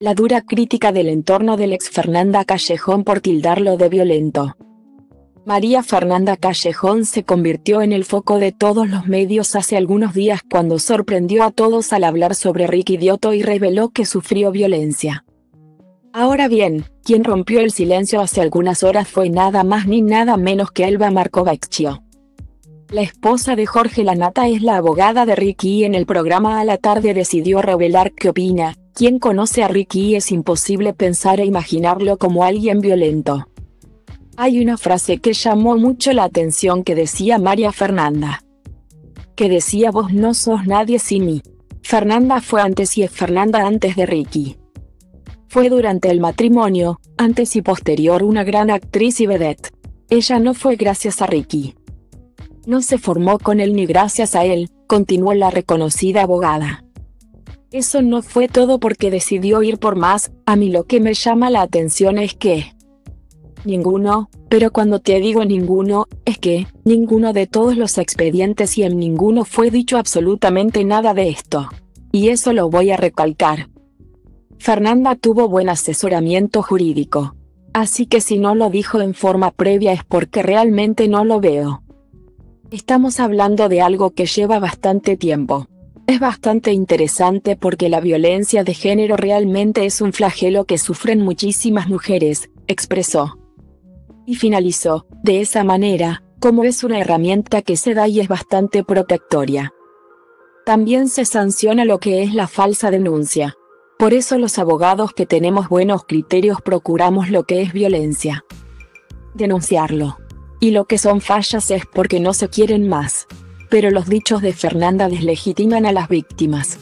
La dura crítica del entorno del ex Fernanda Callejón por tildarlo de violento. María Fernanda Callejón se convirtió en el foco de todos los medios hace algunos días cuando sorprendió a todos al hablar sobre Ricky Dioto y reveló que sufrió violencia. Ahora bien, quien rompió el silencio hace algunas horas fue nada más ni nada menos que Elba Marcovecchio. La esposa de Jorge Lanata es la abogada de Ricky y en el programa a la tarde decidió revelar qué opina. Quien conoce a Ricky es imposible pensar e imaginarlo como alguien violento. Hay una frase que llamó mucho la atención que decía María Fernanda. Que decía vos no sos nadie sin mí. Fernanda fue antes y es Fernanda antes de Ricky. Fue durante el matrimonio, antes y posterior una gran actriz y vedette. Ella no fue gracias a Ricky. No se formó con él ni gracias a él, continuó la reconocida abogada. Eso no fue todo porque decidió ir por más, a mí lo que me llama la atención es que... Ninguno, pero cuando te digo ninguno, es que, ninguno de todos los expedientes y en ninguno fue dicho absolutamente nada de esto. Y eso lo voy a recalcar. Fernanda tuvo buen asesoramiento jurídico. Así que si no lo dijo en forma previa es porque realmente no lo veo. Estamos hablando de algo que lleva bastante tiempo. Es bastante interesante porque la violencia de género realmente es un flagelo que sufren muchísimas mujeres, expresó. Y finalizó, de esa manera, como es una herramienta que se da y es bastante protectoria. También se sanciona lo que es la falsa denuncia. Por eso los abogados que tenemos buenos criterios procuramos lo que es violencia. Denunciarlo. Y lo que son fallas es porque no se quieren más. Pero los dichos de Fernanda deslegitiman a las víctimas.